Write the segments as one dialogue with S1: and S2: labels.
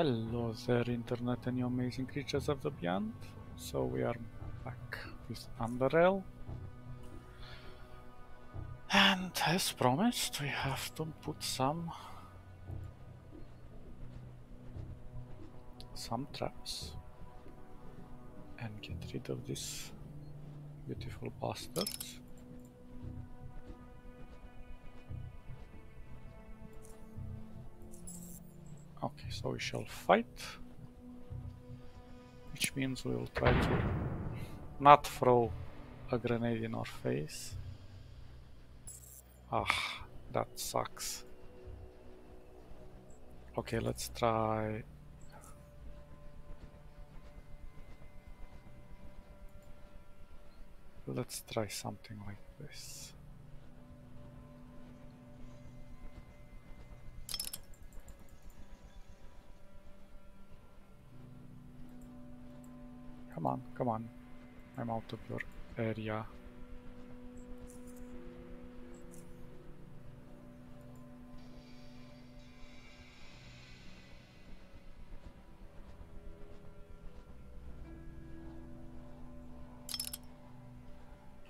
S1: Hello there, Internet and you amazing creatures of the beyond. So we are back with Underrail. And as promised, we have to put some some traps and get rid of these beautiful bastards. Okay, so we shall fight. Which means we will try to not throw a grenade in our face. Ah, that sucks. Okay, let's try... Let's try something like this. Come on, come on. I'm out of your area.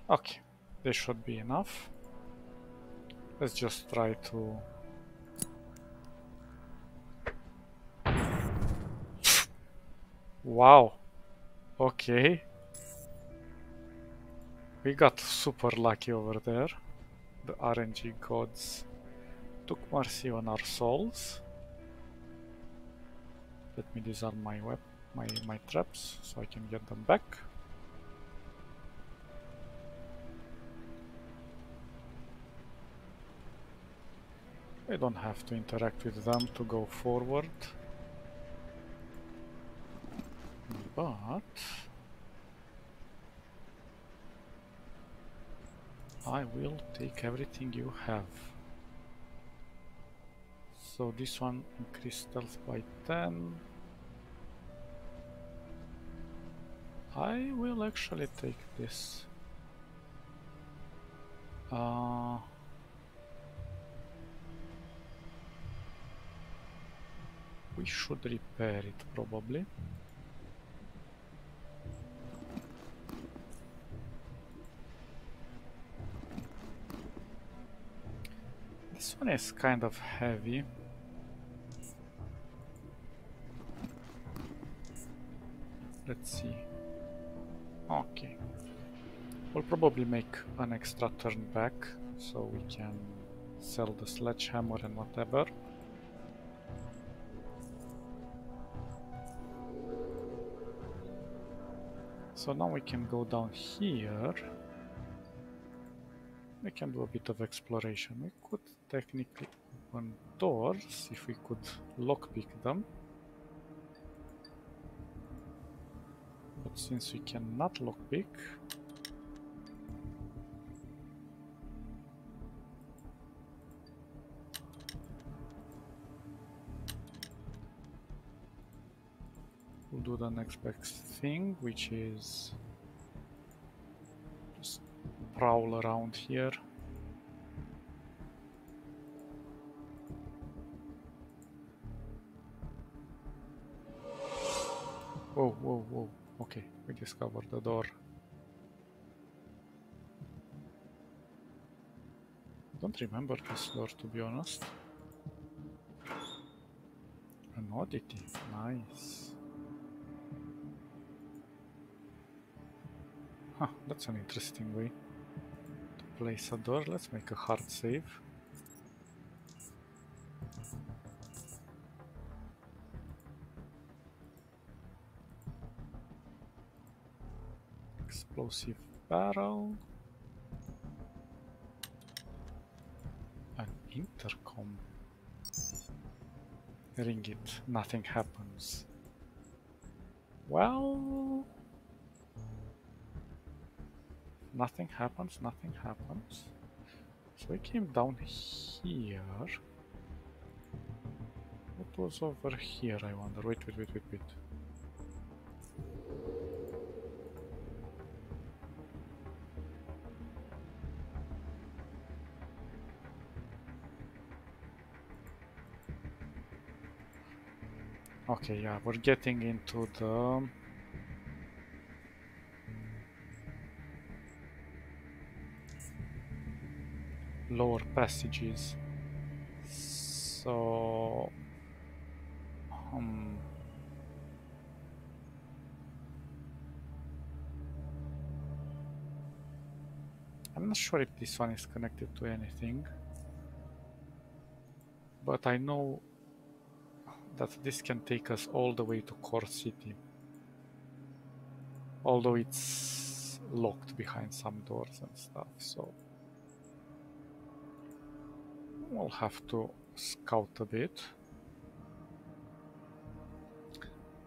S1: Okay, this should be enough. Let's just try to... Wow! Okay. We got super lucky over there. The RNG gods took mercy on our souls. Let me disarm my web my my traps so I can get them back. I don't have to interact with them to go forward. But... I will take everything you have. So this one increased stealth by 10. I will actually take this. Uh, we should repair it probably. This one is kind of heavy. Let's see. Okay. We'll probably make an extra turn back so we can sell the sledgehammer and whatever. So now we can go down here. We can do a bit of exploration. We could technically open doors if we could lockpick them. But since we cannot lockpick, we'll do the next best thing, which is prowl around here. Whoa, whoa, whoa. Okay, we discovered the door. Don't remember this door to be honest. An oddity, nice. Huh, that's an interesting way place a door. Let's make a hard save. Explosive barrel. An intercom. Ring it, nothing happens. Well... Nothing happens, nothing happens. So we came down here. What was over here, I wonder? Wait, wait, wait, wait, wait. Okay, yeah, we're getting into the lower passages. So um, I'm not sure if this one is connected to anything, but I know that this can take us all the way to Core City. Although it's locked behind some doors and stuff, so we'll have to scout a bit.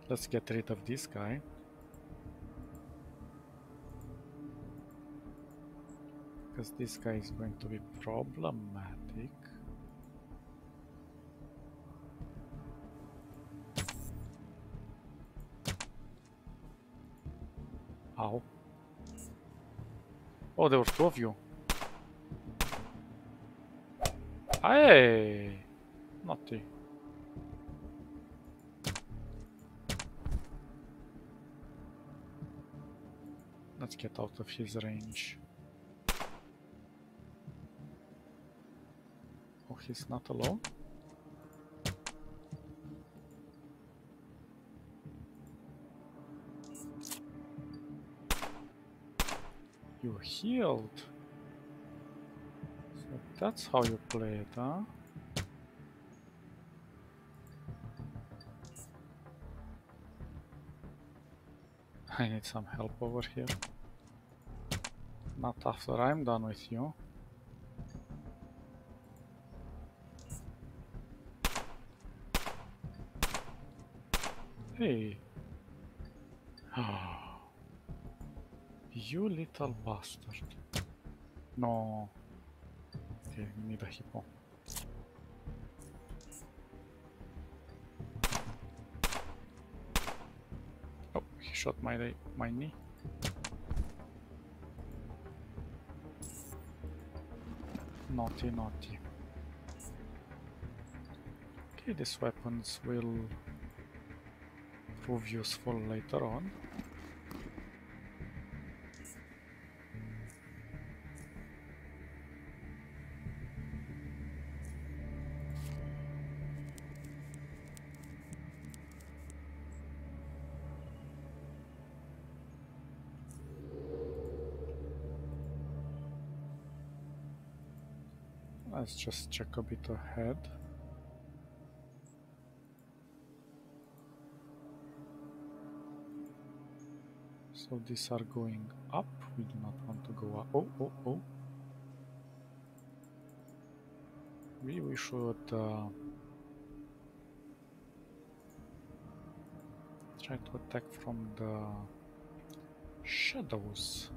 S1: Let's get rid of this guy. Because this guy is going to be problematic. Ow. Oh, there were two of you. Hey! Naughty. Let's get out of his range. Oh, he's not alone? You're healed. That's how you play it, huh? I need some help over here. Not after I'm done with you. Hey. you little bastard. No. Okay, we need a hypo. Oh, he shot my, my knee. Naughty, naughty. Okay, these weapons will prove useful later on. Let's just check a bit ahead. So these are going up. We do not want to go up. Oh, oh, oh. We, we should uh, try to attack from the shadows.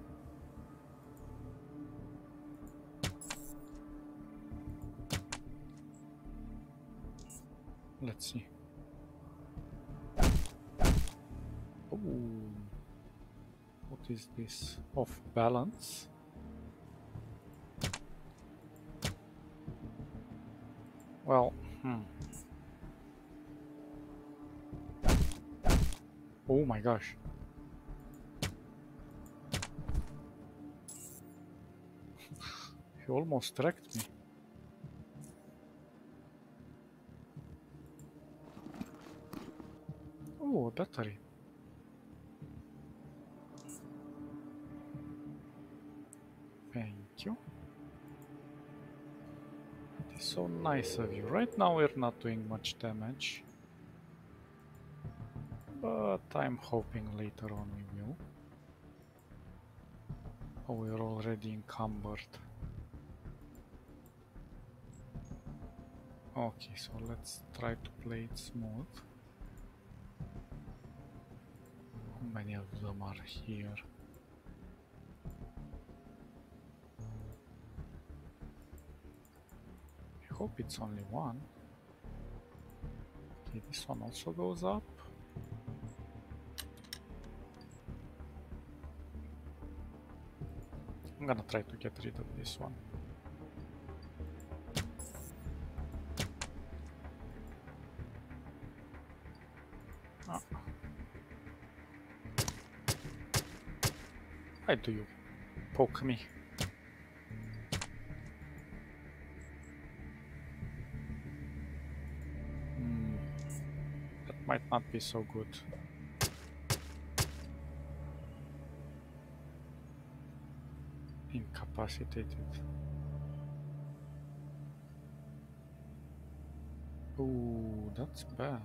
S1: Let's see. Oh, what is this? Off balance. Well, hmm. Oh my gosh. he almost wrecked me. Oh, a battery. Thank you. It is so nice of you. Right now we're not doing much damage. But I'm hoping later on we will. Oh, we're already encumbered. Okay, so let's try to play it smooth. Many of them are here? I hope it's only one. Okay, this one also goes up. I'm gonna try to get rid of this one. Do you poke me? Hmm. That might not be so good. Incapacitated. Ooh, that's bad.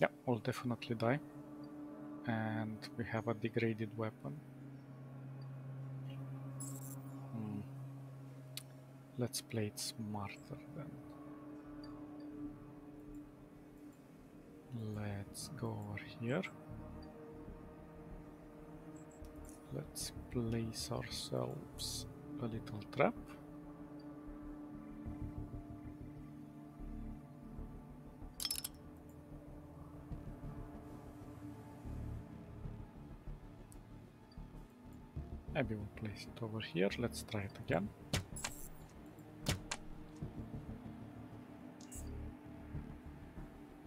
S1: Yeah, we'll definitely die. And we have a degraded weapon. Hmm. Let's play it smarter then. Let's go over here. Let's place ourselves a little trap. Maybe we'll place it over here. Let's try it again.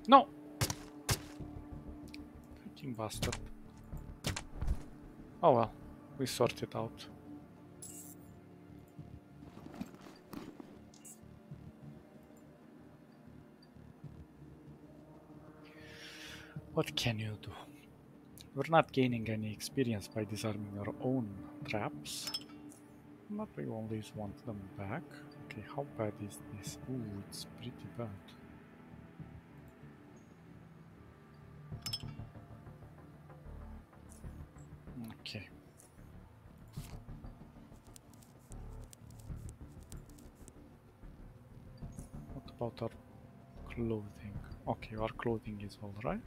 S1: No! Freaking bastard. Oh well, we sort it out. What can you do? We're not gaining any experience by disarming our own traps. But we always want them back. Okay, how bad is this? Ooh, it's pretty bad. Okay. What about our clothing? Okay, our clothing is alright.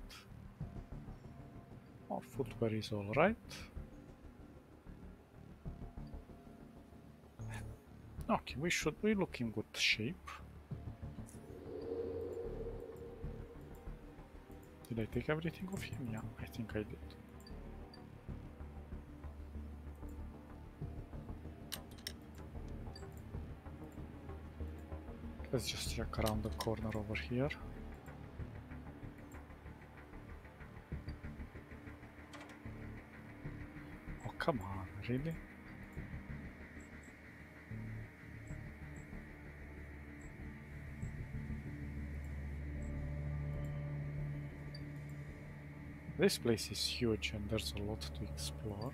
S1: Footwear is alright. Okay, we should be look in good shape. Did I take everything off him? Yeah, I think I did. Let's just check around the corner over here. Really? This place is huge and there's a lot to explore.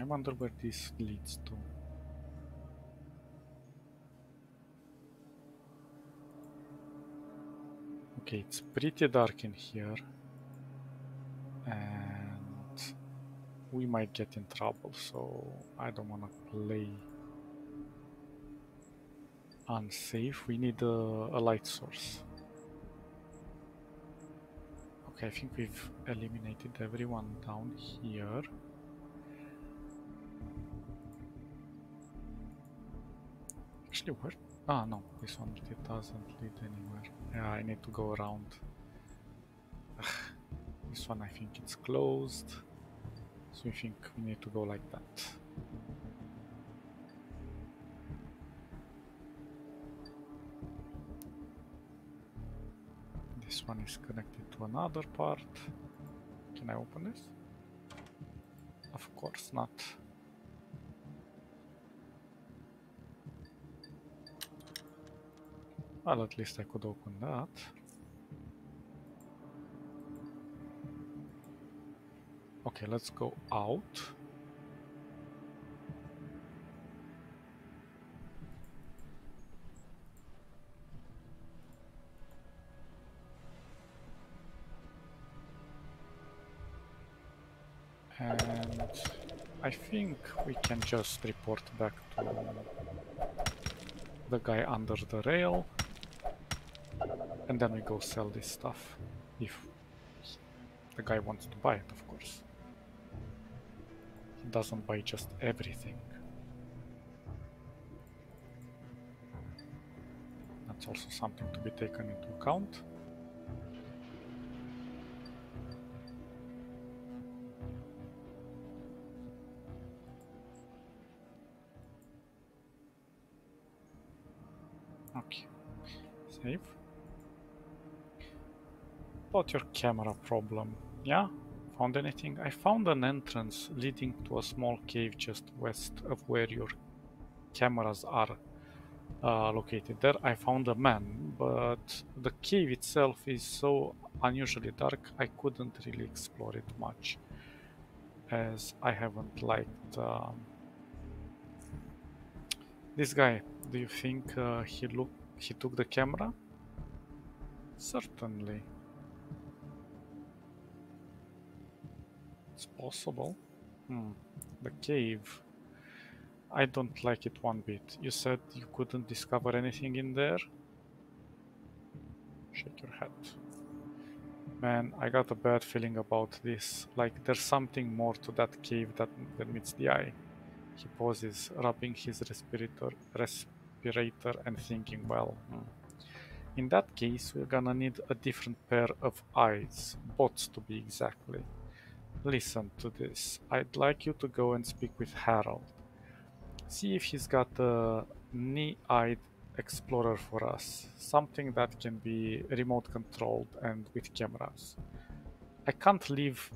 S1: I wonder where this leads to. Okay, it's pretty dark in here. And we might get in trouble, so I don't want to play unsafe. We need a, a light source. Okay, I think we've eliminated everyone down here. Actually, where? Ah, no, this one it doesn't lead anywhere. Yeah, I need to go around. Ugh, this one, I think it's closed. So I think we need to go like that. This one is connected to another part. Can I open this? Of course not. Well, at least I could open that. Okay, let's go out. And I think we can just report back to the guy under the rail. And then we go sell this stuff. If the guy wants to buy it, of course. He doesn't buy just everything. That's also something to be taken into account. About your camera problem. Yeah? Found anything? I found an entrance leading to a small cave just west of where your cameras are uh, located. There I found a man, but the cave itself is so unusually dark I couldn't really explore it much as I haven't liked um, this guy. Do you think uh, he look he took the camera? Certainly. Possible. Hmm. The cave. I don't like it one bit. You said you couldn't discover anything in there? Shake your head. Man, I got a bad feeling about this. Like, there's something more to that cave that, than meets the eye. He pauses, rubbing his respirator, respirator and thinking, well, hmm. in that case, we're gonna need a different pair of eyes, bots to be exactly. Listen to this. I'd like you to go and speak with Harold. See if he's got a knee-eyed explorer for us. Something that can be remote controlled and with cameras. I can't leave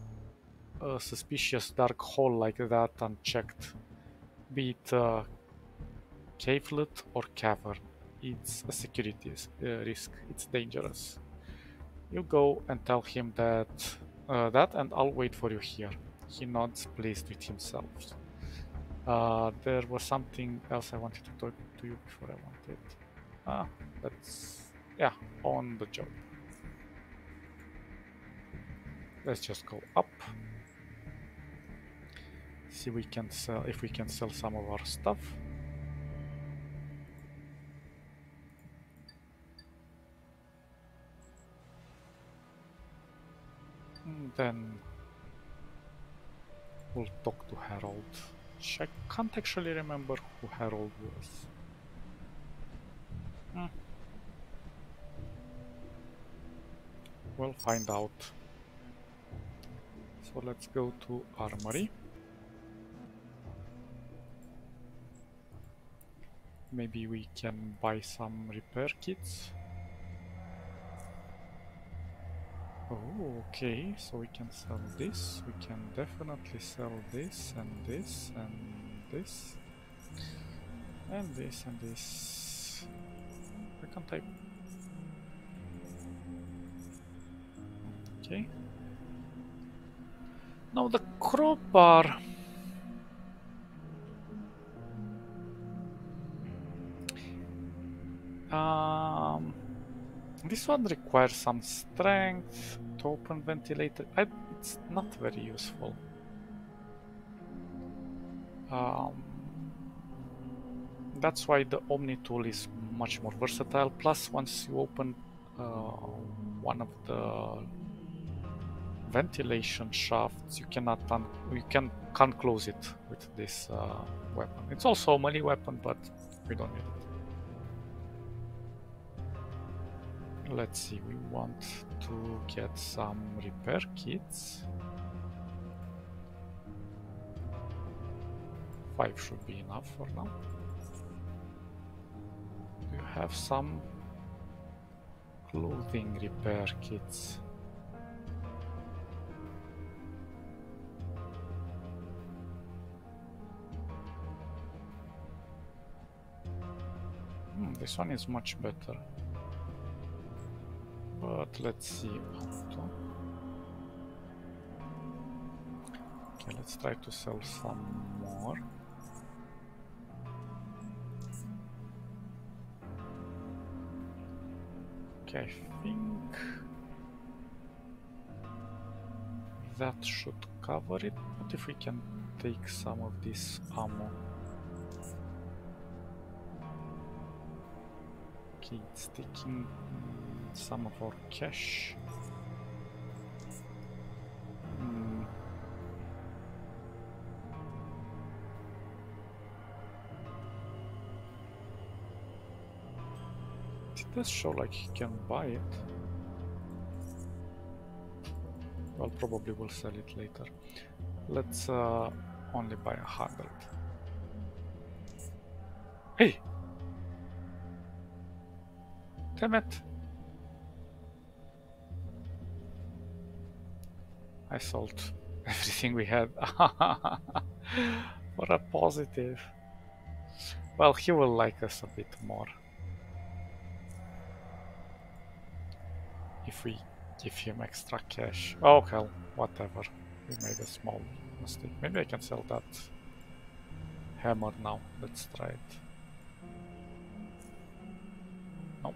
S1: a suspicious dark hole like that unchecked. Be it a cavelet or cavern. It's a security risk. It's dangerous. You go and tell him that uh, that and I'll wait for you here. He nods, pleased with himself. Uh, there was something else I wanted to talk to you before I wanted. Ah, that's yeah, on the job. Let's just go up. See we can sell if we can sell some of our stuff. Then we'll talk to Harold. I can't actually remember who Harold was. Hmm. We'll find out. So let's go to Armory. Maybe we can buy some repair kits. Oh, okay, so we can sell this, we can definitely sell this, and this, and this, and this, and this. I can type. Okay. Now the crowbar. Um... This one requires some strength to open ventilator. I, it's not very useful. Um, that's why the Omni tool is much more versatile. Plus, once you open uh, one of the ventilation shafts, you cannot you can can't close it with this uh, weapon. It's also a melee weapon, but we don't need it. Let's see, we want to get some repair kits. Five should be enough for now. Do you have some clothing repair kits? Hmm, this one is much better. But let's see. Okay, let's try to sell some more. Okay, I think that should cover it. What if we can take some of this ammo? Okay, it's taking some of our cash. Hmm. It does show like he can buy it. Well, probably we'll sell it later. Let's uh, only buy a hundred. Hey! Damn it! I sold everything we had. what a positive. Well, he will like us a bit more. If we give him extra cash. Oh hell, whatever. We made a small mistake. Maybe I can sell that hammer now. Let's try it. Nope.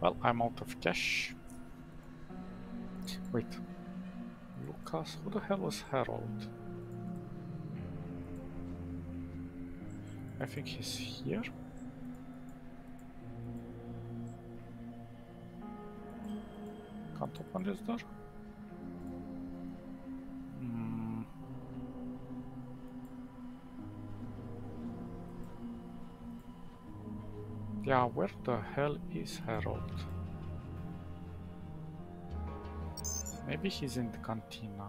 S1: Well, I'm out of cash. Wait. Lucas? Who the hell was Harold? I think he's here. Can't open this door. Hmm. Yeah, where the hell is Harold? Maybe he's in the cantina.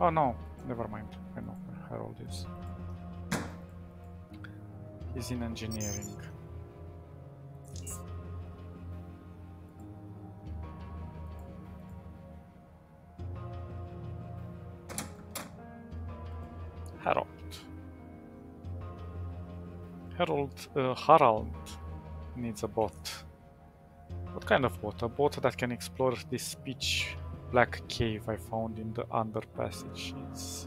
S1: Oh no, never mind. I know where Harold is. He's in engineering. Harold. Harold, uh, Harald needs a boat. What kind of boat? A boat that can explore this pitch black cave I found in the under passages.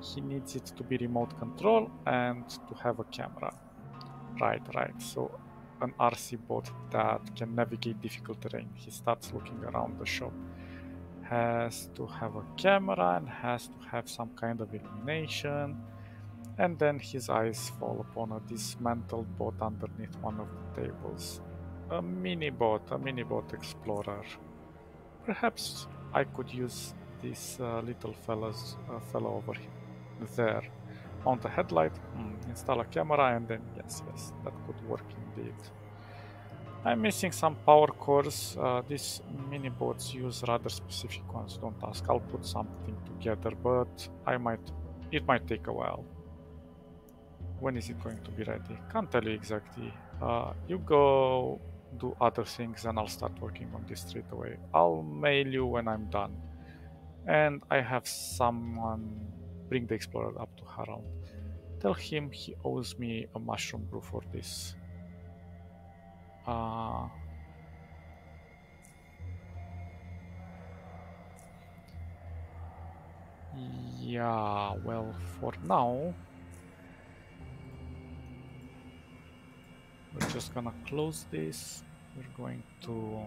S1: He needs it to be remote control and to have a camera. Right, right. So an RC boat that can navigate difficult terrain. He starts looking around the shop. Has to have a camera and has to have some kind of illumination. And then his eyes fall upon a dismantled boat underneath one of the tables. A mini boat, a mini boat explorer. Perhaps I could use this uh, little fellas, uh, fellow over here, there. Mount a headlight, mm, install a camera, and then yes, yes, that could work indeed. I'm missing some power cores. Uh, these mini boats use rather specific ones. Don't ask. I'll put something together, but I might. It might take a while. When is it going to be ready? Can't tell you exactly. Uh, you go do other things and I'll start working on this straight away. I'll mail you when I'm done. And I have someone bring the explorer up to Harald. Tell him he owes me a mushroom brew for this. Uh, yeah, well, for now, we're just gonna close this. We're going to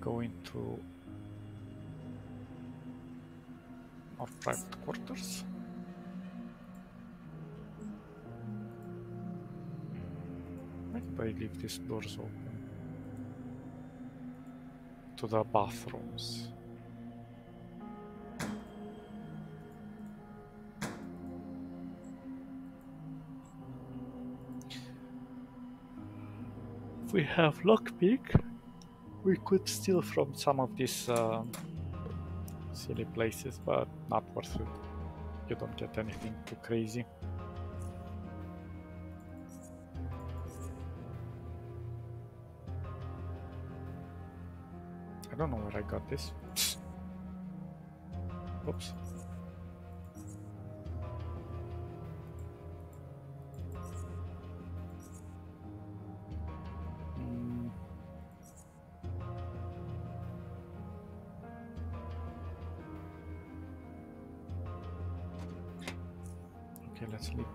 S1: go into our private quarters. Did I leave these doors open? To the bathrooms. If we have lockpick, we could steal from some of these uh, silly places, but not worth it. You don't get anything too crazy. I don't know where I got this. Oops.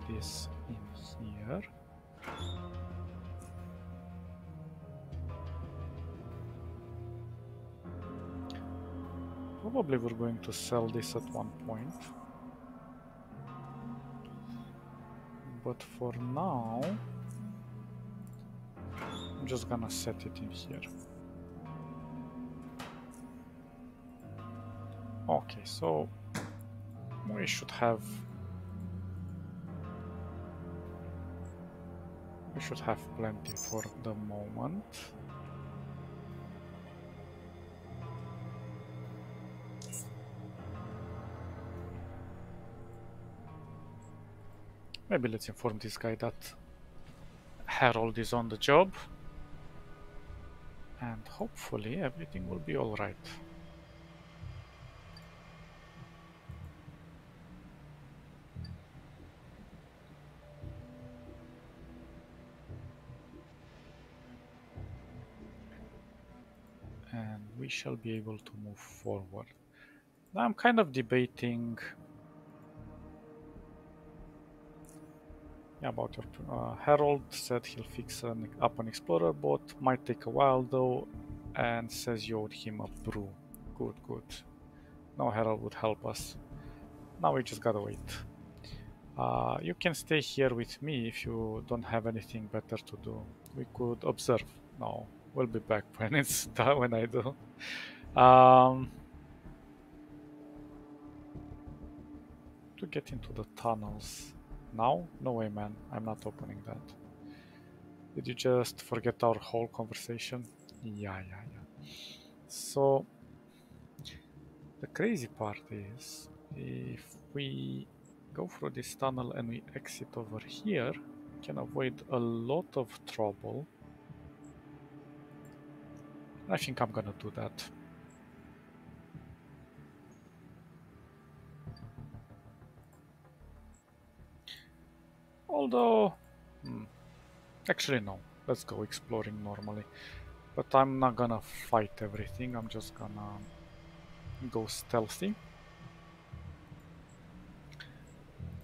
S1: This in here. Probably we're going to sell this at one point. But for now, I'm just gonna set it in here. Okay, so we should have should have plenty for the moment. Maybe let's inform this guy that Harold is on the job. And hopefully everything will be alright. We shall be able to move forward. Now I'm kind of debating Yeah, about your uh, Harold said he'll fix an, up an explorer boat. Might take a while though, and says you owed him a brew. Good, good. No, Harold would help us. Now we just gotta wait. Uh, you can stay here with me if you don't have anything better to do. We could observe. No, we'll be back when it's done. When I do. Um, to get into the tunnels. Now? No way, man. I'm not opening that. Did you just forget our whole conversation? Yeah, yeah, yeah. So, the crazy part is, if we go through this tunnel and we exit over here, we can avoid a lot of trouble. I think I'm gonna do that. Although, hmm, actually no, let's go exploring normally. But I'm not gonna fight everything, I'm just gonna go stealthy.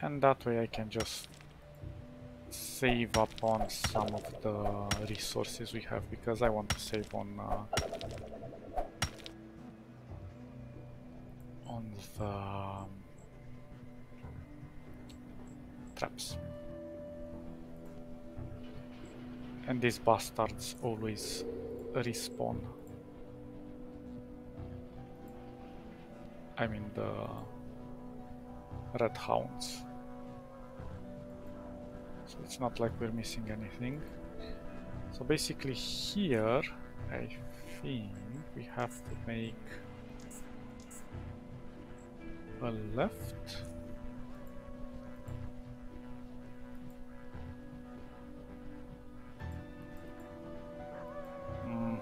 S1: And that way I can just save up on some of the resources we have because I want to save on uh, on the um, traps. And these bastards always respawn. I mean the red hounds. So it's not like we're missing anything. So basically here, I think we have to make a left hmm.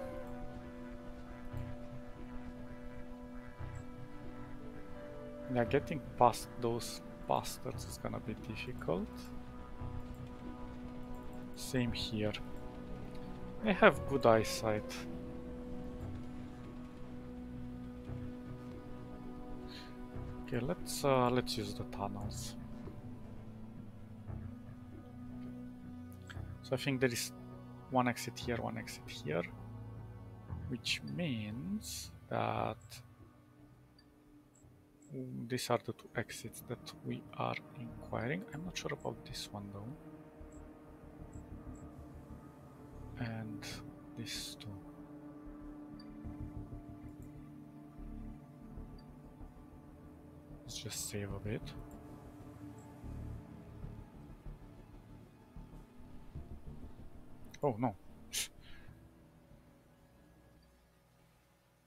S1: Yeah, getting past those bastards is gonna be difficult. Same here. I have good eyesight. Okay, let's uh, let's use the tunnels. So I think there is one exit here, one exit here, which means that these are the two exits that we are inquiring. I'm not sure about this one though. Let's just save a bit. Oh no.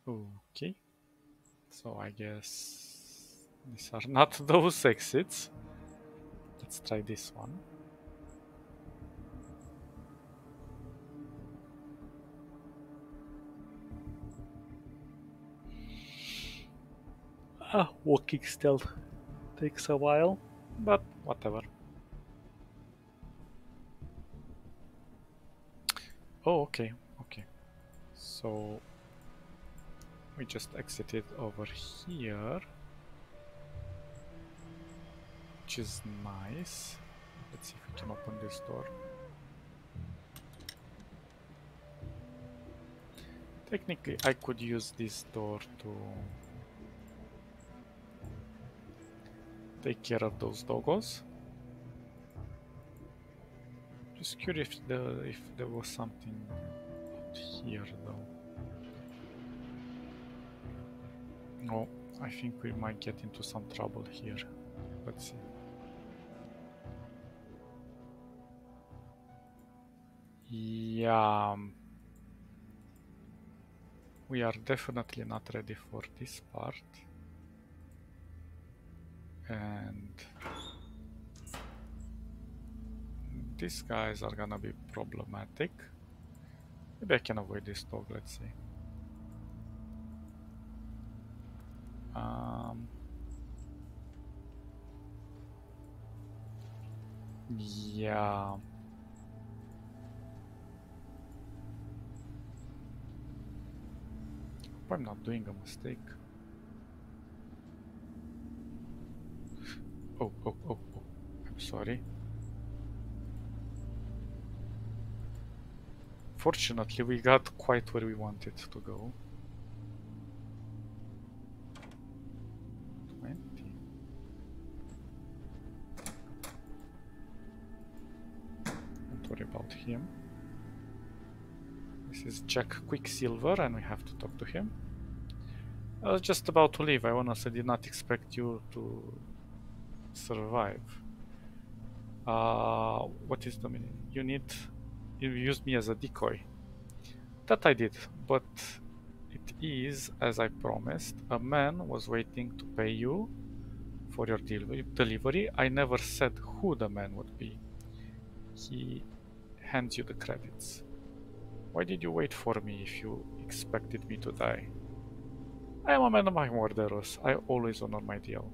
S1: okay. So I guess these are not those exits. Let's try this one. Ah, walking still takes a while, but whatever. Oh, okay, okay. So we just exited over here which is nice. Let's see if we can open this door. Technically, I could use this door to take care of those doggos. Just curious if, the, if there was something here though. No, I think we might get into some trouble here. Let's see. Yeah. Um, we are definitely not ready for this part. And these guys are gonna be problematic. Maybe I can avoid this dog, let's see. Um, yeah. Hope I'm not doing a mistake. Oh, oh, oh, oh. I'm sorry. Fortunately, we got quite where we wanted to go. 20. Don't worry about him. This is Jack Quicksilver and we have to talk to him. I was just about to leave. I honestly did not expect you to survive. Uh, what is the meaning? You need... You used me as a decoy. That I did, but it is, as I promised, a man was waiting to pay you for your delivery. I never said who the man would be. He hands you the credits. Why did you wait for me if you expected me to die? I am a man of my word, Eros. I always honor my deal.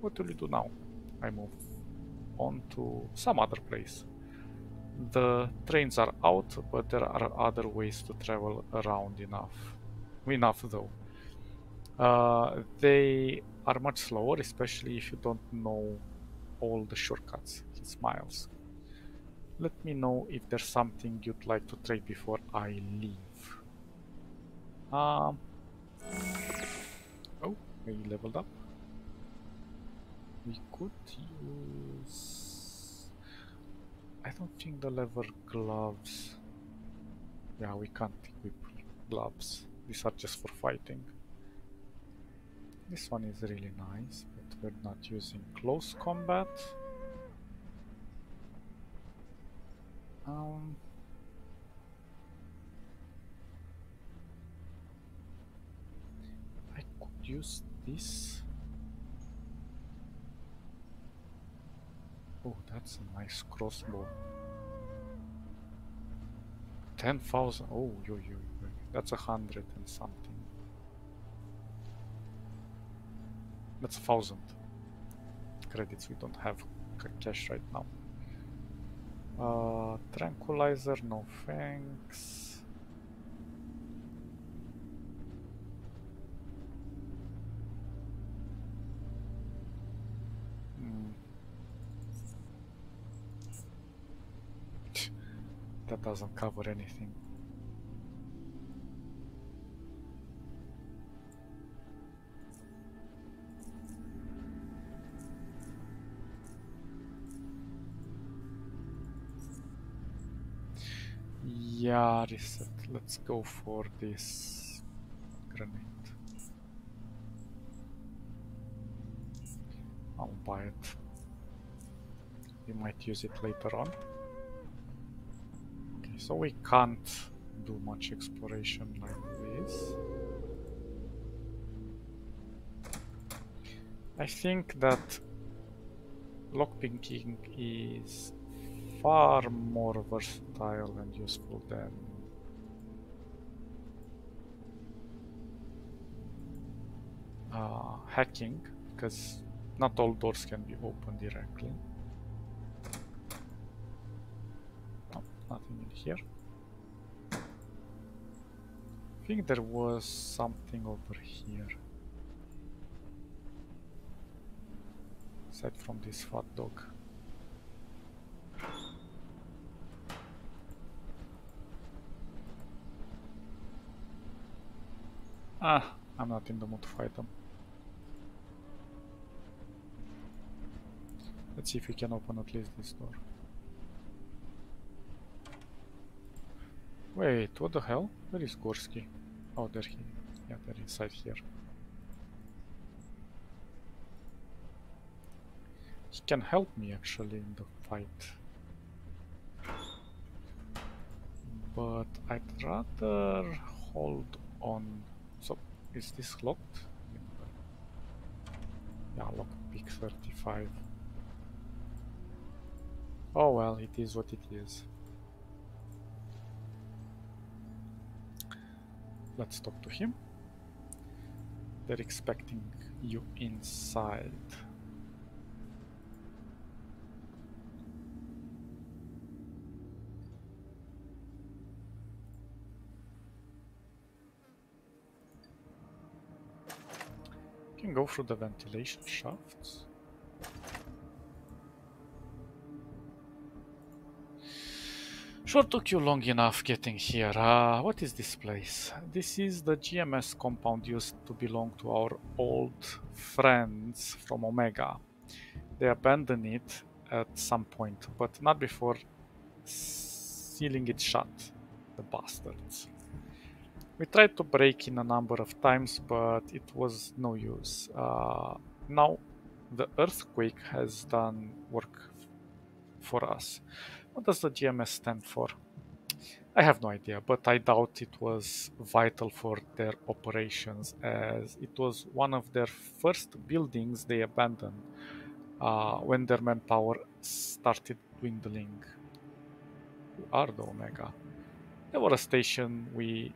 S1: What will you do now? I move on to some other place. The trains are out, but there are other ways to travel around enough. Enough though. Uh, they are much slower, especially if you don't know all the shortcuts. He smiles. Let me know if there's something you'd like to trade before I leave. Um. Oh, we leveled up. We could use... I don't think the leather gloves... Yeah, we can't equip gloves. These are just for fighting. This one is really nice, but we're not using close combat. Um, I could use this. Oh, that's a nice crossbow. 10,000. Oh, yo, yo, yo. That's a hundred and something. That's a thousand credits. We don't have cash right now. Uh, tranquilizer, no thanks. Hmm. That doesn't cover anything. Yeah, reset. Let's go for this grenade. I'll buy it. We might use it later on. So we can't do much exploration like this. I think that lockpicking is far more versatile and useful than uh, hacking because not all doors can be opened directly. No, nothing in here. I think there was something over here. Aside from this fat dog. Ah, I'm not in the mood to fight them. Let's see if we can open at least this door. Wait, what the hell? Where is Gorsky? Oh, there he. Yeah, they're inside here. He can help me actually in the fight. But I'd rather hold on so, is this locked? Yeah, locked pick 35. Oh well, it is what it is. Let's talk to him. They're expecting you inside. You can go through the ventilation shafts. Sure took you long enough getting here. Uh, what is this place? This is the GMS compound used to belong to our old friends from Omega. They abandoned it at some point, but not before sealing it shut. The bastards. We tried to break in a number of times, but it was no use. Uh, now the earthquake has done work for us. What does the GMS stand for? I have no idea, but I doubt it was vital for their operations as it was one of their first buildings they abandoned uh, when their manpower started dwindling. Who are the Omega? They were a station we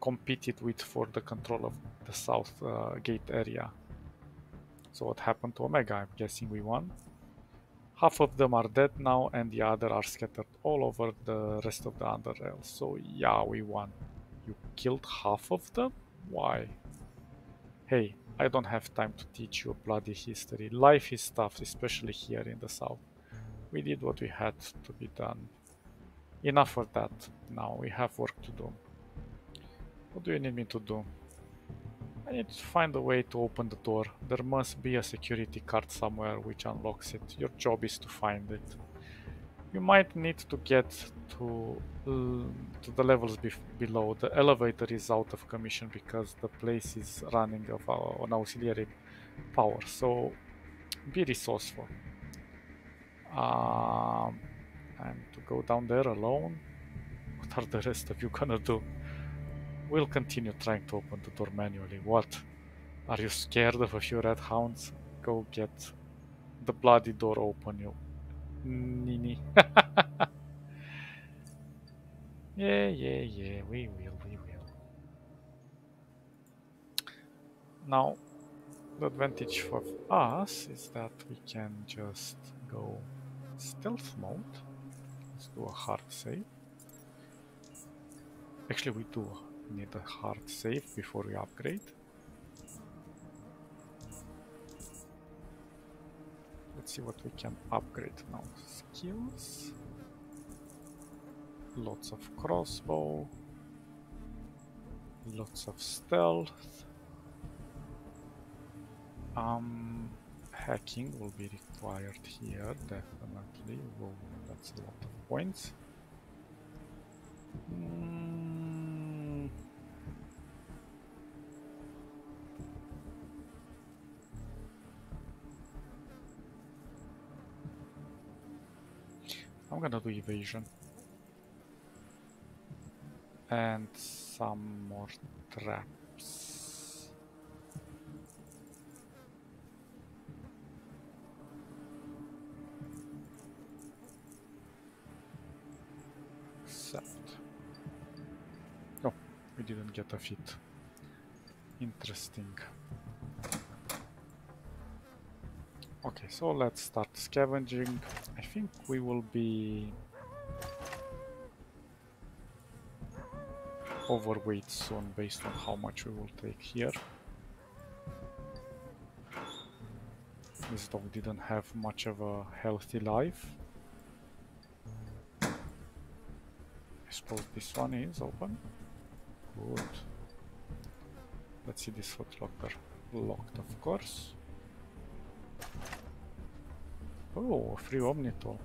S1: competed with for the control of the south uh, gate area. So what happened to Omega? I'm guessing we won. Half of them are dead now and the other are scattered all over the rest of the underrails. So yeah, we won. You killed half of them? Why? Hey, I don't have time to teach you bloody history. Life is tough, especially here in the south. We did what we had to be done. Enough of that. Now we have work to do. What do you need me to do? I need to find a way to open the door. There must be a security card somewhere which unlocks it. Your job is to find it. You might need to get to to the levels below. The elevator is out of commission because the place is running of, uh, on auxiliary power. So be resourceful. Um, and to go down there alone. What are the rest of you gonna do? We'll continue trying to open the door manually. What? Are you scared of a few rathounds? Go get the bloody door open, you nini. yeah, yeah, yeah, we will, we will. Now, the advantage for us is that we can just go stealth mode. Let's do a hard save. Actually, we do need a hard save before we upgrade. Let's see what we can upgrade now. Skills. Lots of crossbow. Lots of stealth. Um, hacking will be required here, definitely. Well, that's a lot of points. Mm. I'm gonna do evasion. And some more traps. Except... Oh, we didn't get a fit. Interesting. Okay, so let's start scavenging. I think we will be overweight soon based on how much we will take here. This dog didn't have much of a healthy life. I suppose this one is open. Good. Let's see this footlocker. Locked, of course. Oh, free Omnitool.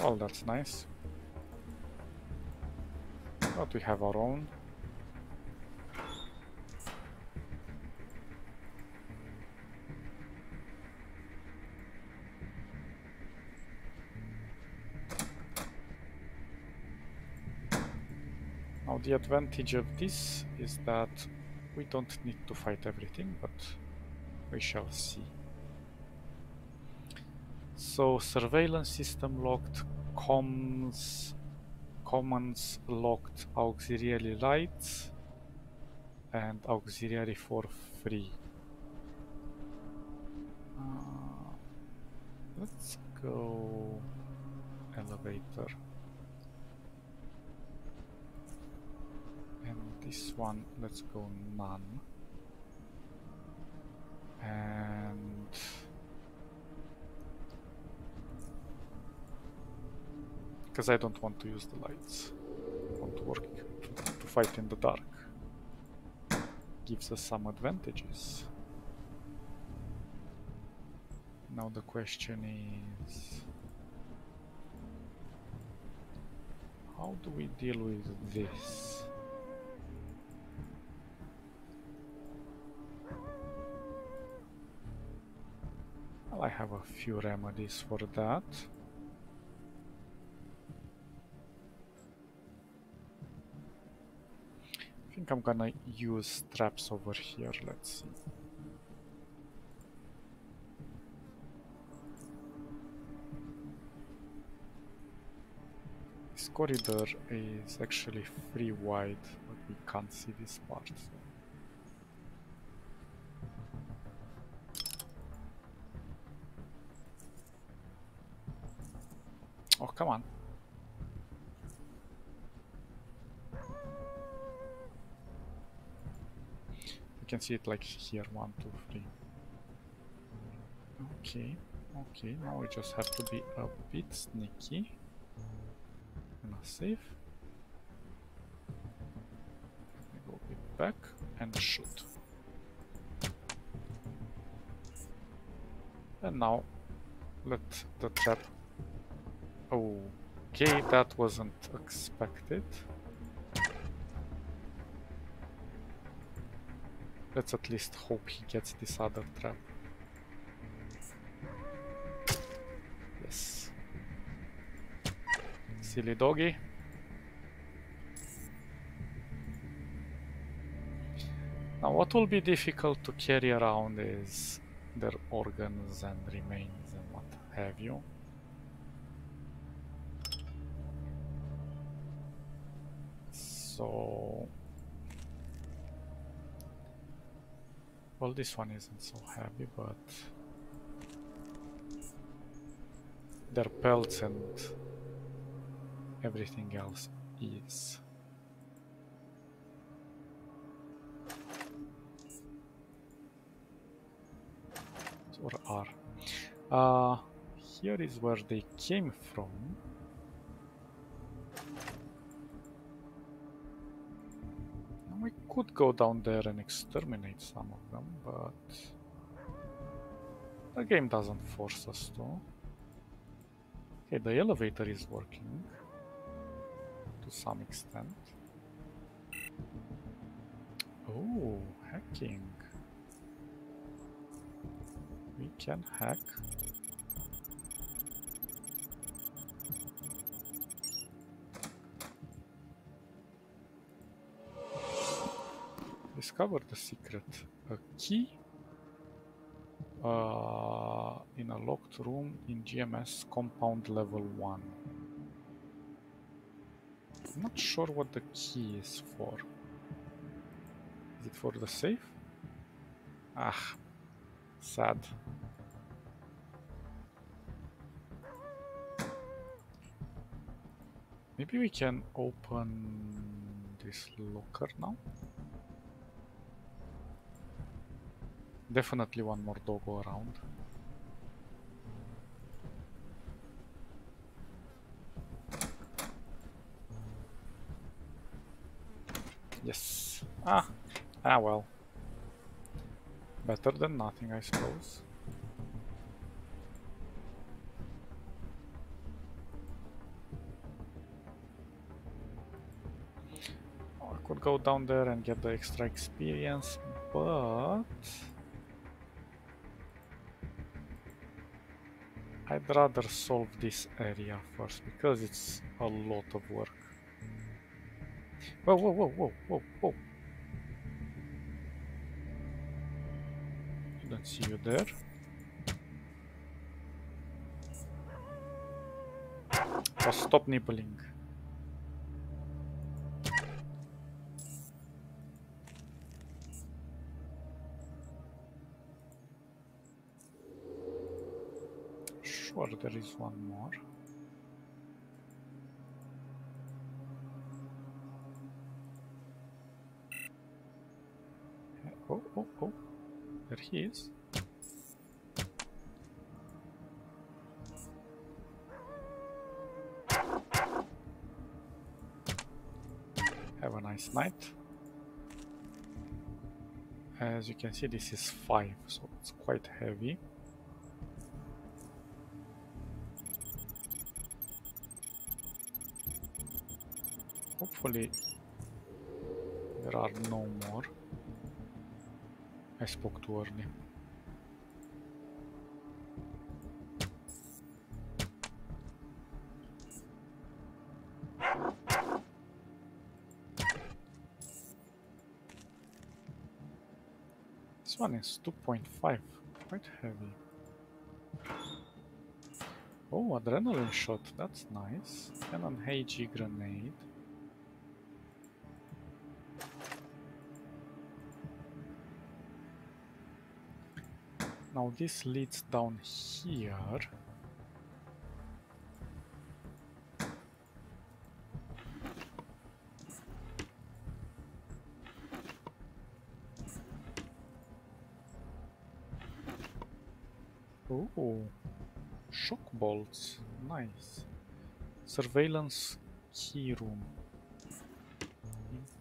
S1: Oh, that's nice. But we have our own. Now the advantage of this is that we don't need to fight everything, but we shall see. So surveillance system locked, comms, commands locked, auxiliary lights, and auxiliary for free. Uh, let's go elevator. And this one, let's go none. And because I don't want to use the lights. I want to work to, to fight in the dark. Gives us some advantages. Now the question is how do we deal with this? Well, I have a few remedies for that. Think I'm gonna use traps over here, let's see. This corridor is actually free wide, but we can't see this part. So. Oh, come on. Can see it like here, one, two, three. Okay, okay, now we just have to be a bit sneaky. Gonna save. Go back and shoot. And now let the trap Okay, that wasn't expected. Let's at least hope he gets this other trap. Yes. Silly doggy. Now what will be difficult to carry around is their organs and remains and what have you. So... Well, this one isn't so heavy, but... Their pelts and everything else is. Or are. Uh, here is where they came from. We could go down there and exterminate some of them, but the game doesn't force us to. Okay, the elevator is working to some extent. Oh, hacking. We can hack. Discover the secret. A key uh, in a locked room in GMS compound level 1. I'm not sure what the key is for. Is it for the safe? Ah, sad. Maybe we can open this locker now? Definitely one more doggo around. Yes. Ah. Ah well. Better than nothing, I suppose. I could go down there and get the extra experience, but... I'd rather solve this area first, because it's a lot of work. Whoa, whoa, whoa, whoa, whoa, whoa. I don't see you there. Oh, stop nibbling. Sure, there is one more. Oh, oh, oh. There he is. Have a nice night. As you can see, this is 5, so it's quite heavy. Hopefully there are no more. I spoke too early. This one is 2.5, quite heavy. Oh, adrenaline shot, that's nice. Cannon HG grenade. Now this leads down here. Oh, shock bolts, nice. Surveillance key room,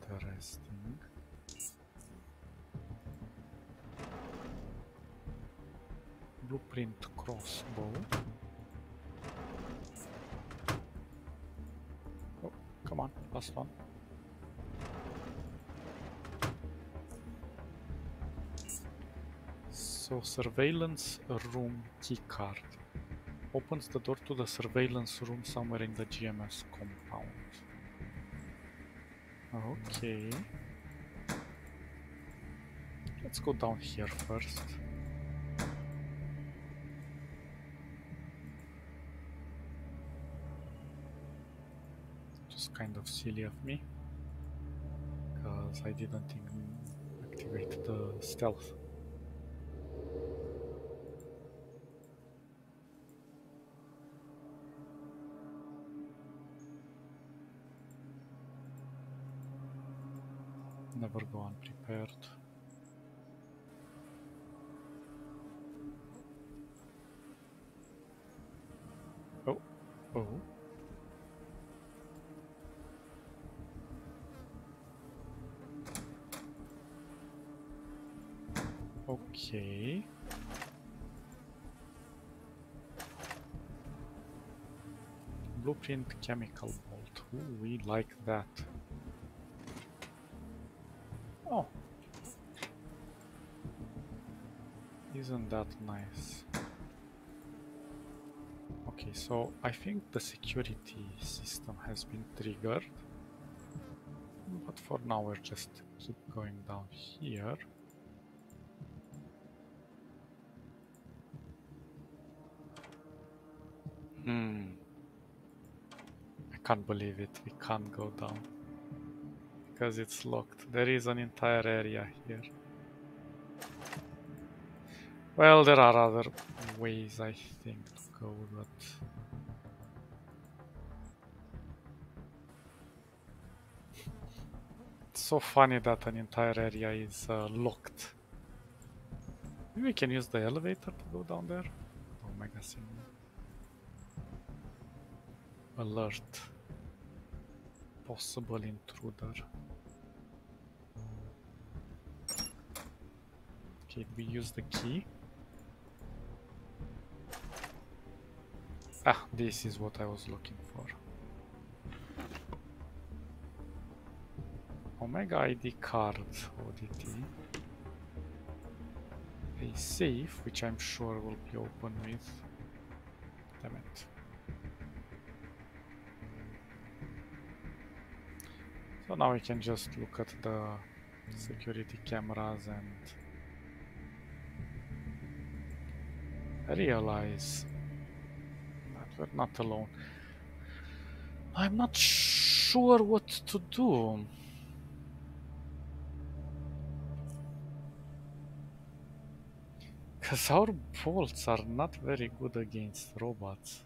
S1: interesting. Blueprint crossbow. Oh, come on, last one. So surveillance room keycard opens the door to the surveillance room somewhere in the GMS compound. Okay. Let's go down here first. Just kind of silly of me. Because I didn't even activate the stealth. Never go unprepared. Oh, oh. Okay. Blueprint chemical bolt. Ooh, we like that. Oh. Isn't that nice? Okay, so I think the security system has been triggered. But for now we're just keep going down here. Hmm. I can't believe it. We can't go down because it's locked. There is an entire area here. Well, there are other ways, I think, to go, but... It's so funny that an entire area is uh, locked. Maybe we can use the elevator to go down there? Omega signal. Alert. Possible intruder. Okay, we use the key. Ah, this is what I was looking for. Omega ID card ODT. A safe, which I'm sure will be open with. Damn it. So now we can just look at the security cameras and realize that we're not alone. I'm not sure what to do. Because our bolts are not very good against robots.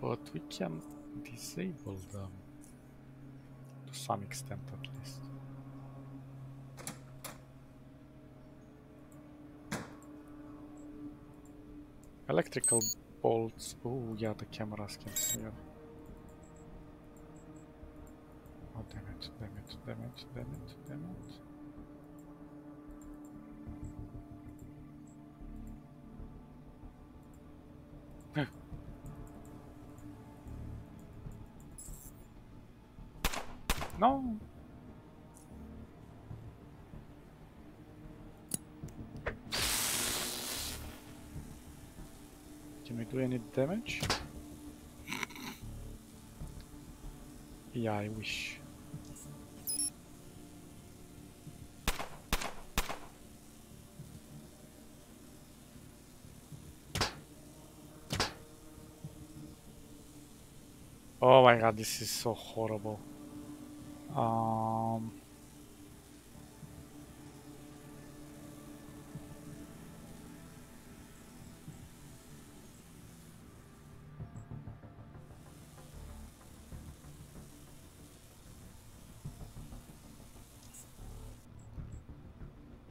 S1: But we can disable them. To some extent at least. Electrical bolts. Oh yeah, the cameras can see it. Oh damn it, damn it, damn it, damn it, damn it. No. Can we do any damage? Yeah, I wish. Oh my god, this is so horrible. Um,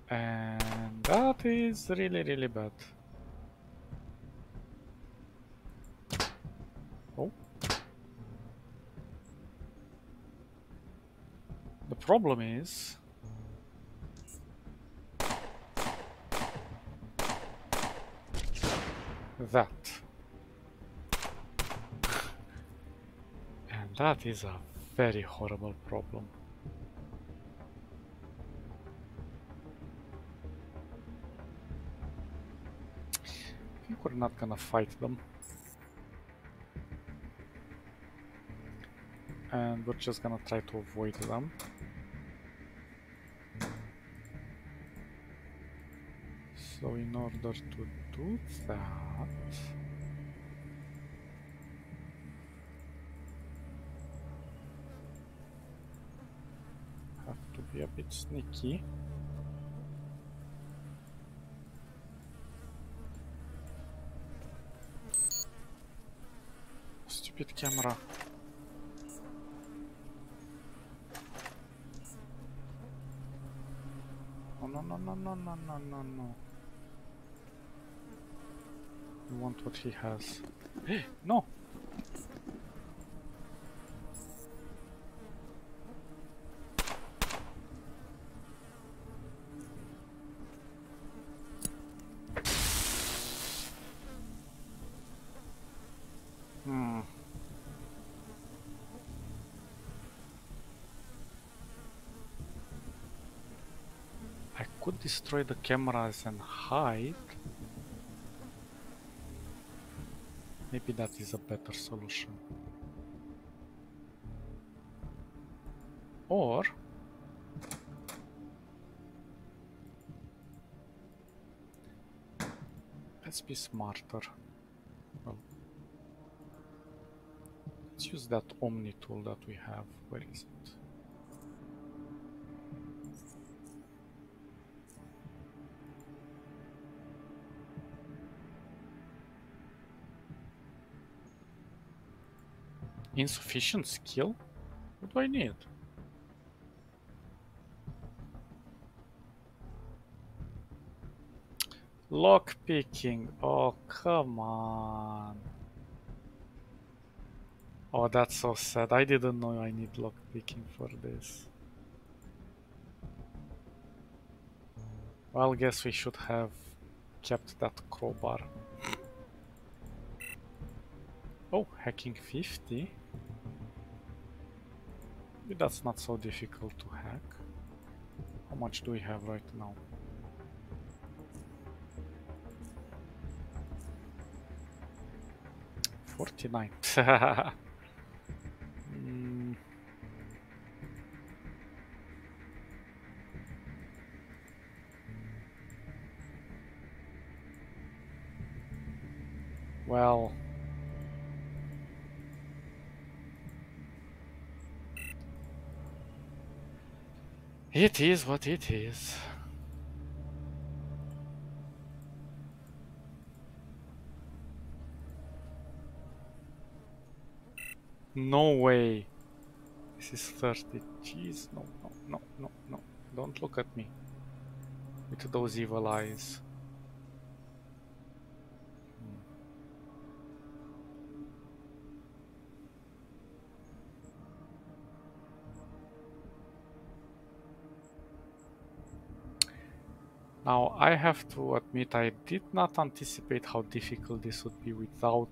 S1: and that is really, really bad. Oh. The problem is that. And that is a very horrible problem. We're not gonna fight them. And we're just gonna try to avoid them. order to do that... Have to be a bit sneaky. Stupid camera. no, no, no, no, no, no, no want what he has. no! Hmm. I could destroy the cameras and hide. Maybe that is a better solution. Or let's be smarter. Well, let's use that Omni tool that we have. Where is it? Insufficient skill? What do I need? Lock picking. Oh, come on. Oh, that's so sad. I didn't know I need lock picking for this. Well, guess we should have kept that crowbar. Oh, hacking 50. Maybe that's not so difficult to hack. How much do we have right now? Forty-nine. It is what it is. No way. This is 30. Jeez, no, no, no, no, no. Don't look at me with those evil eyes. Now, I have to admit I did not anticipate how difficult this would be without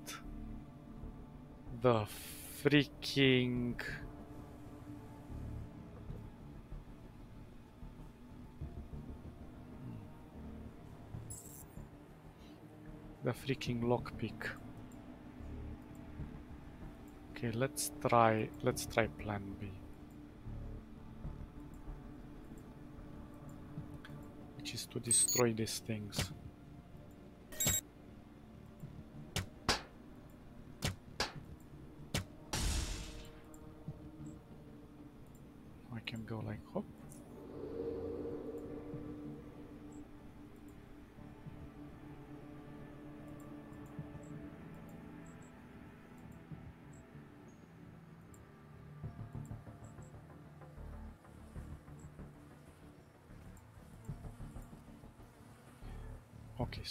S1: the freaking... The freaking lockpick. Okay, let's try, let's try plan B. which is to destroy these things.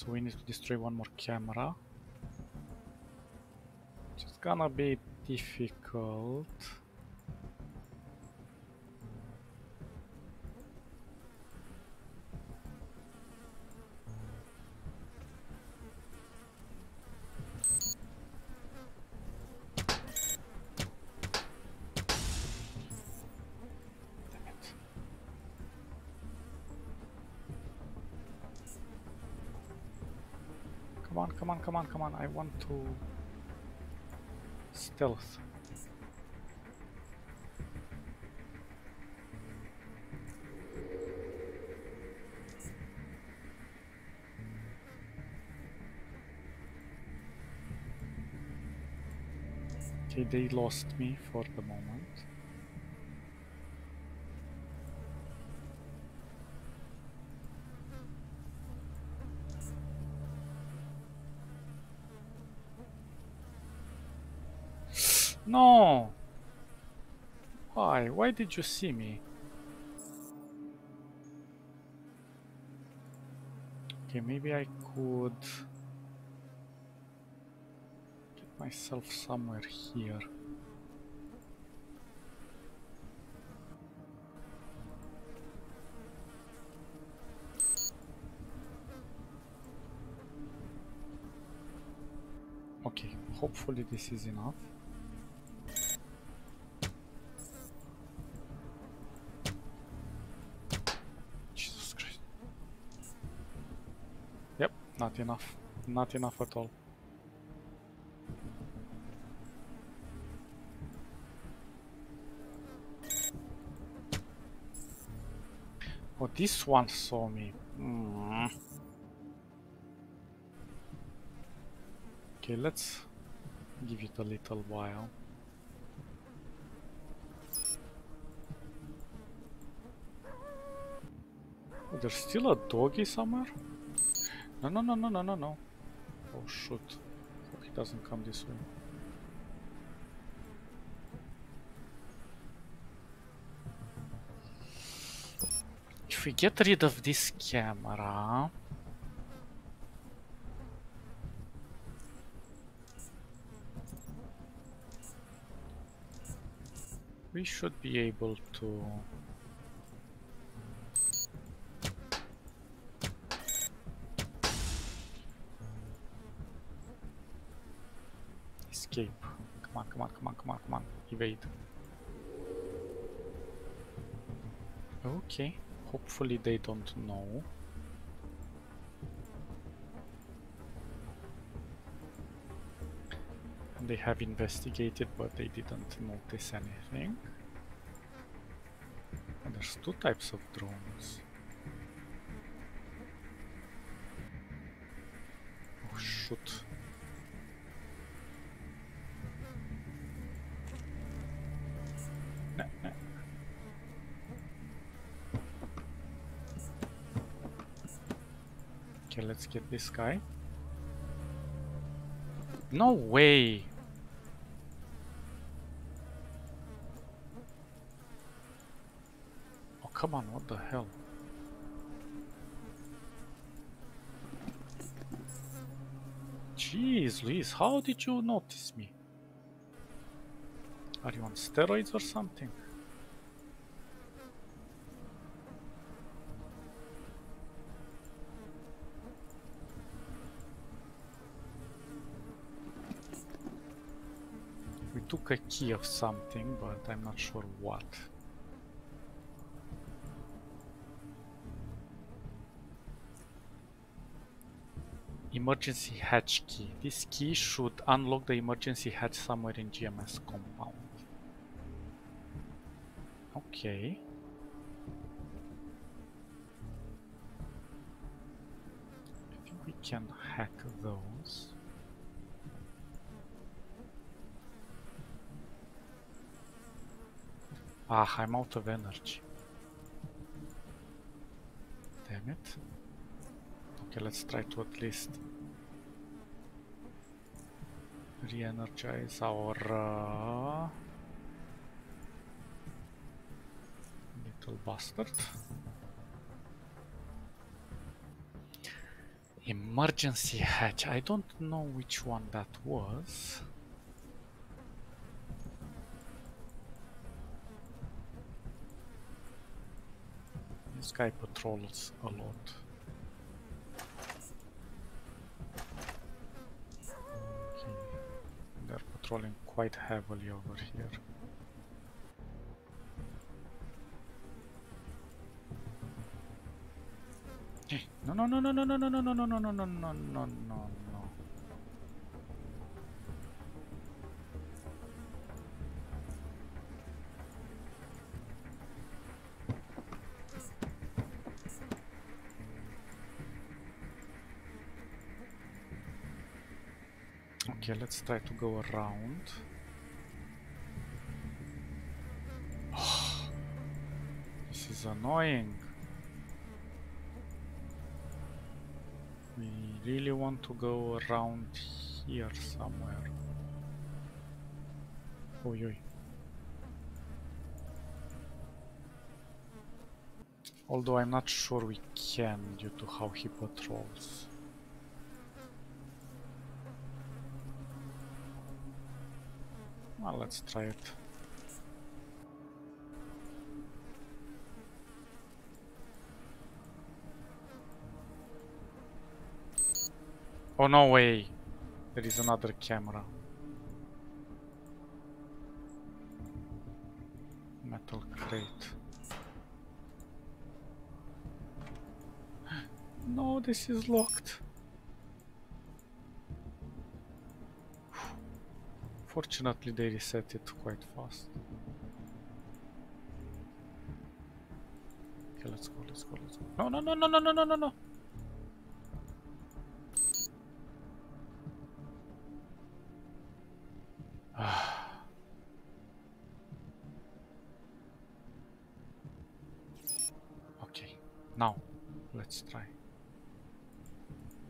S1: We need to destroy one more camera. It's gonna be difficult. Come on, come on, come on. I want to stealth. Okay, they lost me for the moment. No! Why? Why did you see me? Okay, maybe I could get myself somewhere here. Okay, hopefully this is enough. Not enough. Not enough at all. Oh, this one saw me. Mm. Okay, let's give it a little while. Oh, there's still a doggy somewhere? No, no, no, no, no, no, no. Oh, shoot. Hope he doesn't come this way. If we get rid of this camera... We should be able to... Come on, come on, come on, come on. Evade. Okay. Hopefully they don't know. They have investigated, but they didn't notice anything. And there's two types of drones. Oh shoot. No, no. Okay, let's get this guy. No way! Oh, come on, what the hell? Jeez, Louise, how did you notice me? Are you on steroids or something? Took a key of something, but I'm not sure what. Emergency hatch key. This key should unlock the emergency hatch somewhere in GMS compound. Okay. I think we can hack those. Ah, I'm out of energy. Damn it. Okay, let's try to at least re-energize our uh, little bastard. Emergency hatch. I don't know which one that was. Guy patrols a lot. Okay. They're patrolling quite heavily over here. No no no no no no no no no no no no no no Okay, let's try to go around. this is annoying. We really want to go around here somewhere. Oi, oi. Although I'm not sure we can due to how he patrols. Well, let's try it. Oh no way! There is another camera. Metal crate. No, this is locked. Fortunately, they reset it quite fast. Okay, let's go, let's go, let's go. No, no, no, no, no, no, no, no, no. okay, now let's try.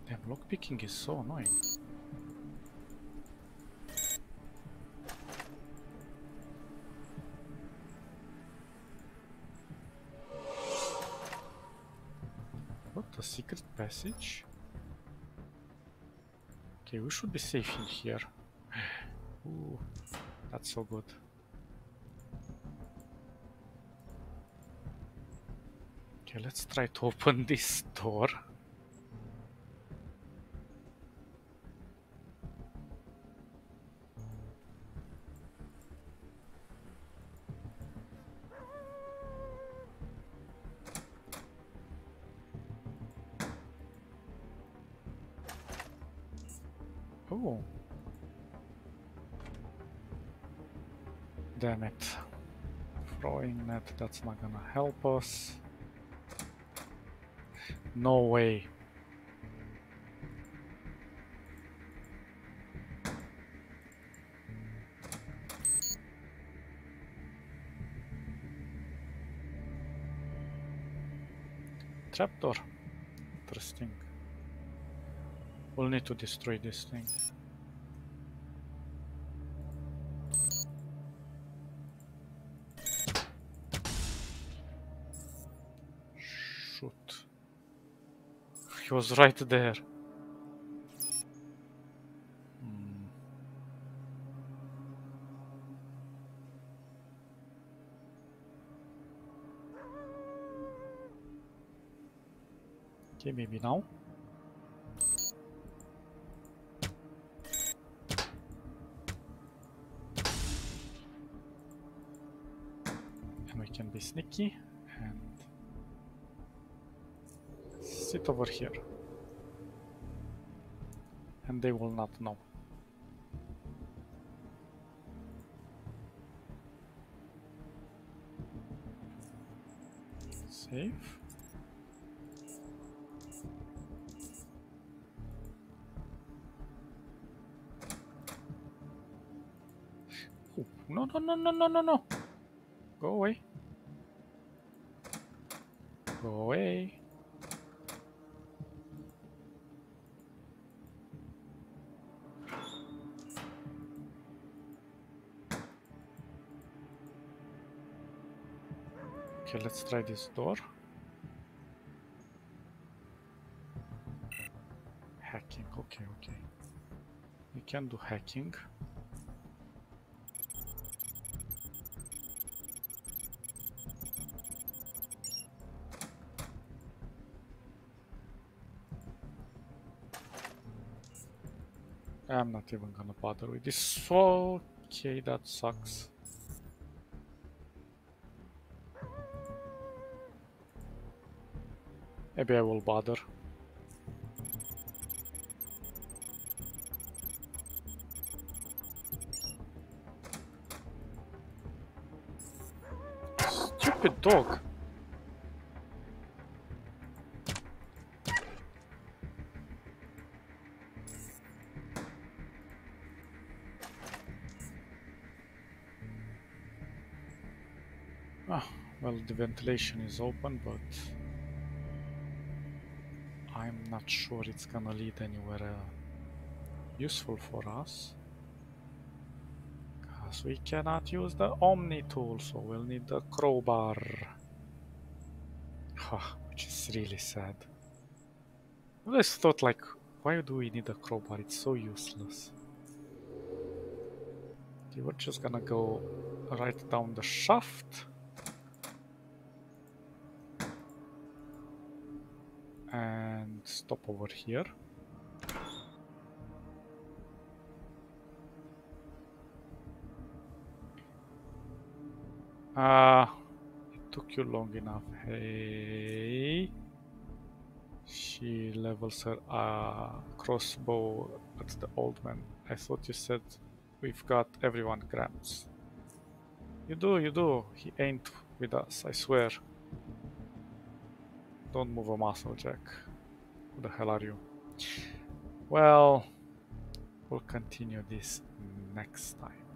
S1: Damn, lockpicking is so annoying. Okay, we should be safe in here. Ooh, that's so good. Okay, let's try to open this door. Oh. Damn it. Throwing net, that's not gonna help us. No way. Trapdoor. Interesting. We'll need to destroy this thing. Shoot. He was right there. Hmm. Okay, maybe now. Sneaky and sit over here. And they will not know. Save. No, no, no, no, no, no, no. Go away. Go away. Okay, let's try this door. Hacking, okay, okay. We can do hacking. I'm not even gonna bother with this. Okay, that sucks. Maybe I will bother. Ventilation is open, but I'm not sure it's gonna lead anywhere uh, useful for us. Because we cannot use the Omni tool, so we'll need the crowbar. Which is really sad. I always thought like, why do we need a crowbar? It's so useless. Okay, we're just gonna go right down the shaft. And stop over here. Ah, uh, it took you long enough. Hey, she levels her uh, crossbow at the old man. I thought you said we've got everyone Gramps. You do, you do. He ain't with us, I swear. Don't move a muscle, Jack. Who the hell are you? Well, we'll continue this next time.